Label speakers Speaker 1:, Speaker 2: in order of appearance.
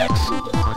Speaker 1: Excellent.